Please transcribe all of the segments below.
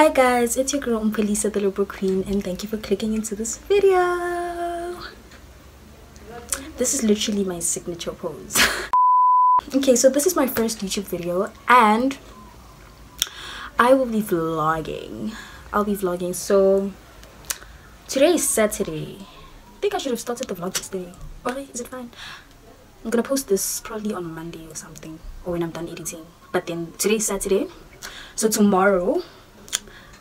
Hi guys, it's your girl Mpelisa the Liberal Queen and thank you for clicking into this video. This is literally my signature pose. okay, so this is my first YouTube video and I will be vlogging. I'll be vlogging. So today is Saturday. I think I should have started the vlog yesterday. Okay, is it fine? I'm gonna post this probably on Monday or something or when I'm done editing. But then today's Saturday. So tomorrow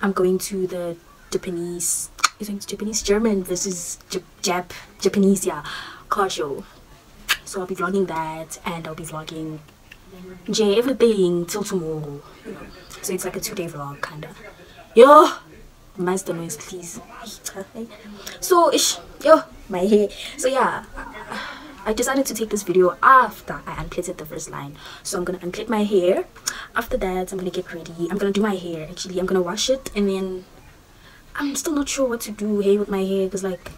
I'm going to the Japanese, is it Japanese? German versus Jap, Japanese, yeah, car show. So I'll be vlogging that and I'll be vlogging J everything till tomorrow. So it's like a two day vlog, kinda. Yo! Minimize the noise, please. So, ish, yo, my hair. So yeah. I decided to take this video after I unplaited the first line. So I'm gonna unplait my hair. After that, I'm gonna get ready. I'm gonna do my hair actually. I'm gonna wash it and then I'm still not sure what to do hey with my hair because like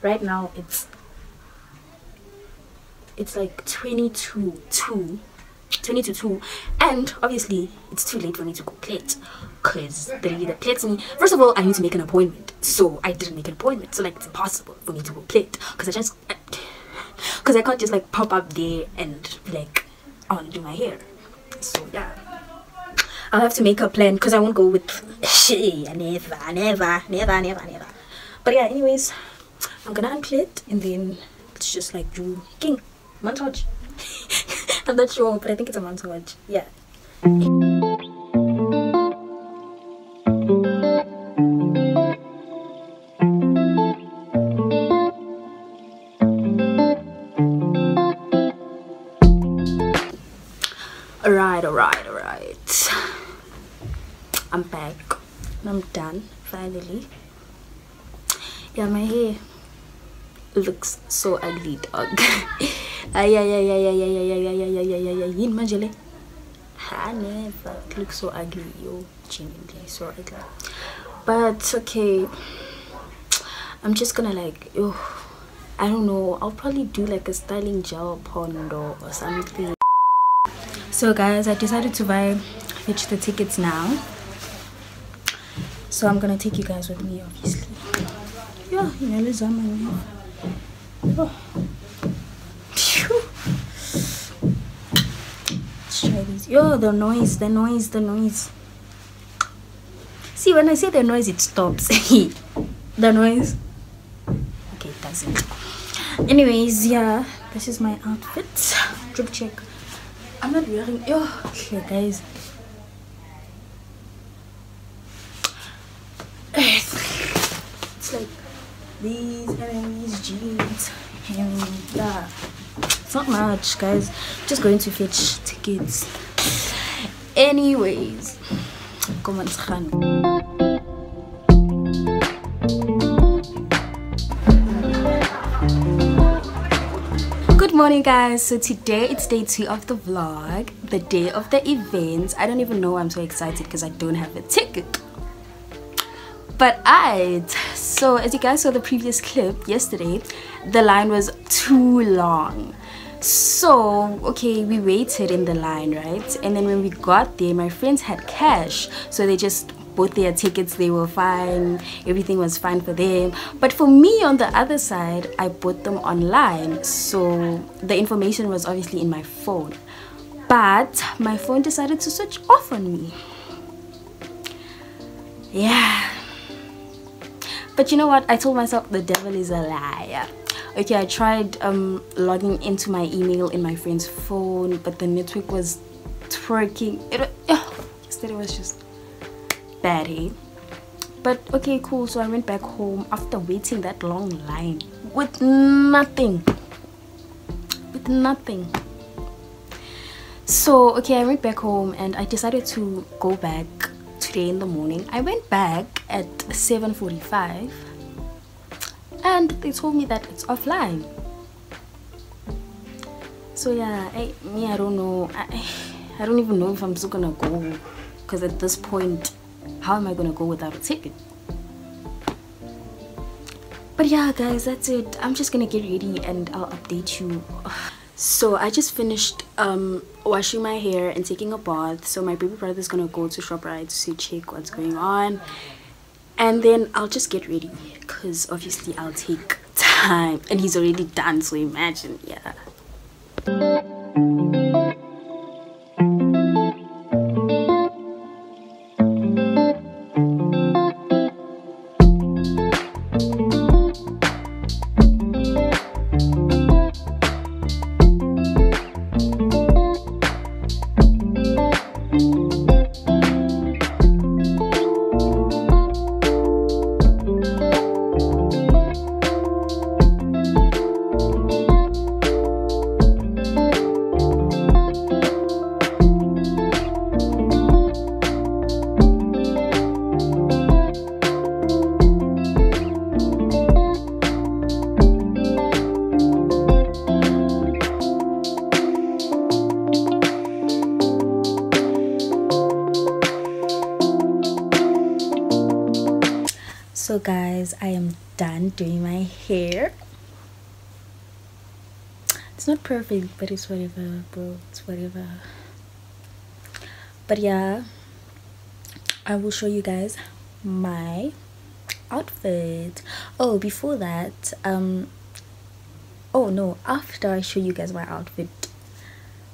right now it's it's like 22 2 20 to 2 and obviously it's too late for me to go plait because the lady that plaits me first of all i need to make an appointment so i didn't make an appointment so like it's impossible for me to go plait because i just because I can't just like pop up there and like I want to do my hair. So yeah, I'll have to make a plan because I won't go with she never, never, never, never, never. But yeah, anyways, I'm gonna unplait and then it's just like do king montage. I'm not sure, but I think it's a montage. Yeah. Alright alright alright i'm back i'm done finally yeah my hair looks so ugly dog ay ay ay ay ay ay ay ay ay ay ay ay yini manje le I never look so ugly yo genuinely so ugly but okay i'm just gonna like oh i don't know i'll probably do like a styling gel pondo or something so guys i decided to buy fetch the tickets now. So i'm gonna take you guys with me obviously. Yeah you know let's oh. let's try these yo the noise the noise the noise. See when i say the noise it stops. The noise. Okay it doesn't. Anyways yeah this is my outfit. Drip check I'm not wearing. Oh, okay, guys. It's like these and then these jeans and that. It's not much, guys. just going to fetch tickets. Anyways, come on, morning guys. So today it's day two of the vlog the day of the event. I don't even know i'm so excited because i don't have a ticket. But I so as you guys saw the previous clip yesterday the line was too long. So okay we waited in the line right? And then when we got there my friends had cash. So they just bought their tickets they were fine everything was fine for them. But for me on the other side i bought them online. So the information was obviously in my phone. But my phone decided to switch off on me. Yeah. But you know what? I told myself the devil is a liar. Okay i tried um logging into my email in my friend's phone but the network was twerking. It oh, yesterday was just bad but okay cool. So i went back home after waiting that long line with nothing. With nothing. So okay i went back home and i decided to go back today in the morning. I went back at 7:45 and they told me that it's offline. So yeah I, me i don't know. I i don't even know if i'm still gonna go because at this point how am I gonna go without a ticket? But yeah guys, that's it. I'm just gonna get ready and I'll update you. so i just finished um washing my hair and taking a bath so my baby brother is gonna go to shoprite to check what's going on and then i'll just get ready because obviously i'll take time and he's already done so imagine yeah i am done doing my hair. It's not perfect but it's whatever bro. It's whatever. But yeah i will show you guys my outfit. Oh before that um oh no after i show you guys my outfit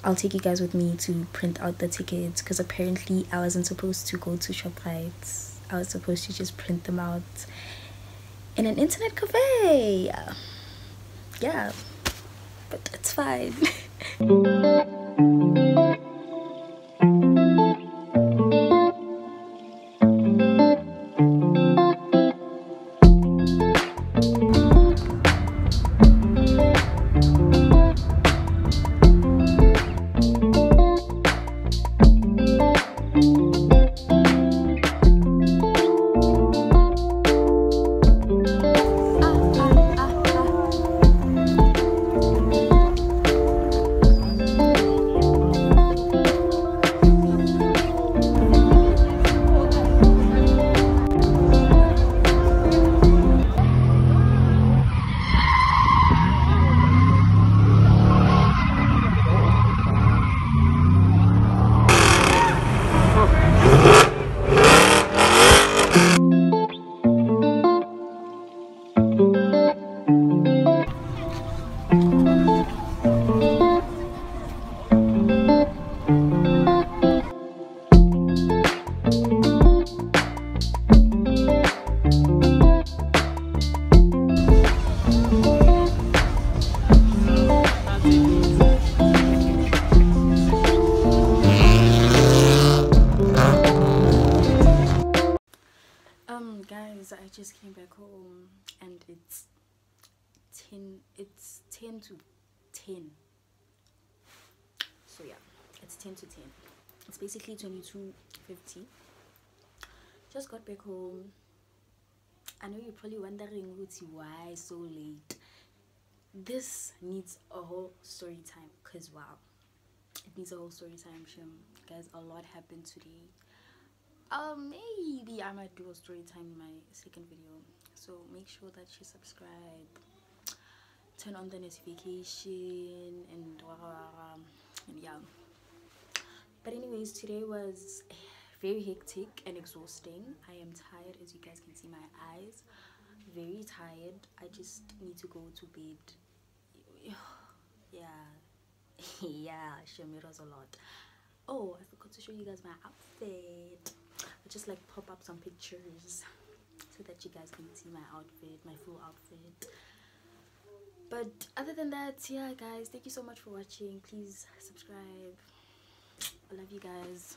I'll take you guys with me to print out the tickets because apparently I wasn't supposed to go to ShopRite I was supposed to just print them out in an internet cafe. Yeah, but that's fine. Um, just came back home and it's 10 it's 10 to 10 so yeah it's 10 to 10 it's basically 22.50 just got back home i know you're probably wondering why so late? This needs a whole story time because wow it needs a whole story time Shim. guys a lot happened today. Um maybe i might do a story time in my second video. So make sure that you subscribe turn on the notification and and yeah. But anyways today was very hectic and exhausting. I am tired as you guys can see my eyes. Very tired. I just need to go to bed. Yeah. Yeah shamiro's a lot. Oh i forgot to show you guys my outfit. I'll just like pop up some pictures so that you guys can see my outfit my full outfit. But other than that yeah guys thank you so much for watching. Please subscribe. I love you guys